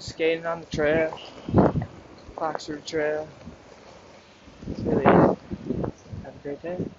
skating on the trail, Foxford Trail. That's really it. Have a great day.